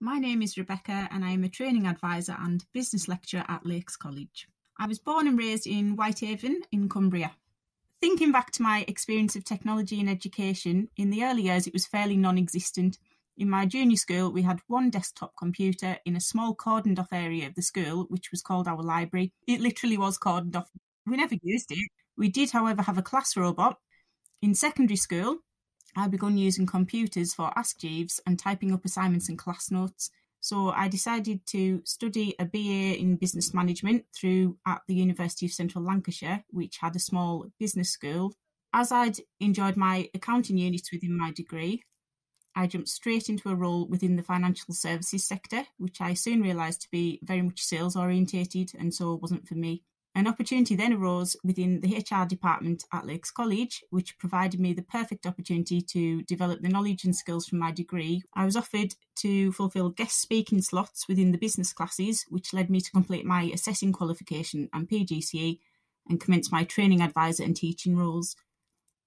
My name is Rebecca, and I am a training advisor and business lecturer at Lakes College. I was born and raised in Whitehaven in Cumbria. Thinking back to my experience of technology in education, in the early years it was fairly non existent. In my junior school, we had one desktop computer in a small cordoned off area of the school, which was called our library. It literally was cordoned off. We never used it. We did, however, have a class robot. In secondary school, I began using computers for Ask Jeeves and typing up assignments and class notes. So I decided to study a BA in business management through at the University of Central Lancashire, which had a small business school. As I'd enjoyed my accounting units within my degree, I jumped straight into a role within the financial services sector, which I soon realised to be very much sales orientated and so wasn't for me. An opportunity then arose within the HR department at Lakes College, which provided me the perfect opportunity to develop the knowledge and skills from my degree. I was offered to fulfil guest speaking slots within the business classes, which led me to complete my assessing qualification and PGCE and commence my training advisor and teaching roles.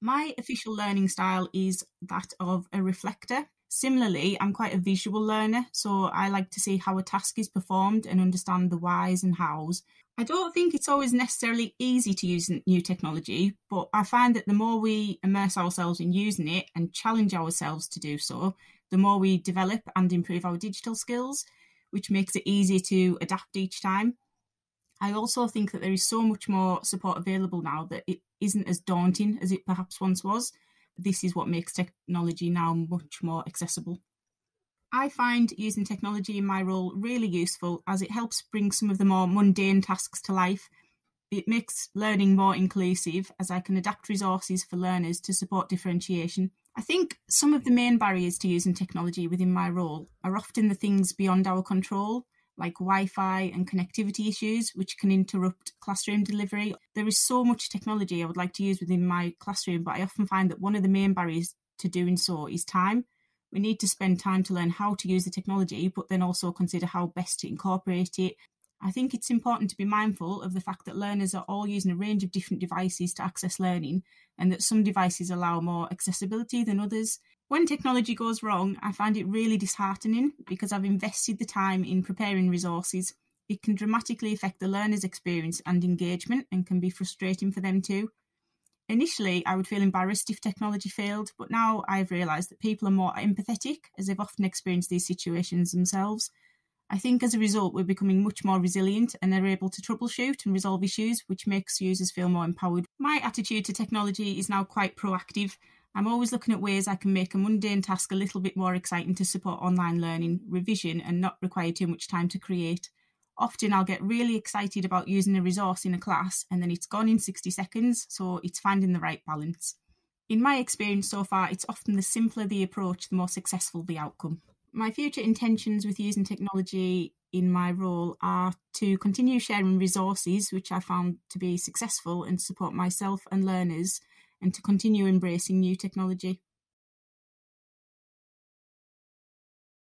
My official learning style is that of a reflector. Similarly, I'm quite a visual learner, so I like to see how a task is performed and understand the whys and hows. I don't think it's always necessarily easy to use new technology, but I find that the more we immerse ourselves in using it and challenge ourselves to do so, the more we develop and improve our digital skills, which makes it easier to adapt each time. I also think that there is so much more support available now that it isn't as daunting as it perhaps once was. This is what makes technology now much more accessible. I find using technology in my role really useful as it helps bring some of the more mundane tasks to life. It makes learning more inclusive as I can adapt resources for learners to support differentiation. I think some of the main barriers to using technology within my role are often the things beyond our control, like Wi Fi and connectivity issues, which can interrupt classroom delivery. There is so much technology I would like to use within my classroom, but I often find that one of the main barriers to doing so is time we need to spend time to learn how to use the technology, but then also consider how best to incorporate it. I think it's important to be mindful of the fact that learners are all using a range of different devices to access learning, and that some devices allow more accessibility than others. When technology goes wrong, I find it really disheartening because I've invested the time in preparing resources. It can dramatically affect the learner's experience and engagement and can be frustrating for them too. Initially, I would feel embarrassed if technology failed, but now I've realised that people are more empathetic as they've often experienced these situations themselves. I think as a result, we're becoming much more resilient and are able to troubleshoot and resolve issues, which makes users feel more empowered. My attitude to technology is now quite proactive. I'm always looking at ways I can make a mundane task a little bit more exciting to support online learning, revision, and not require too much time to create often I'll get really excited about using a resource in a class and then it's gone in 60 seconds, so it's finding the right balance. In my experience so far, it's often the simpler the approach, the more successful the outcome. My future intentions with using technology in my role are to continue sharing resources which I found to be successful and support myself and learners, and to continue embracing new technology.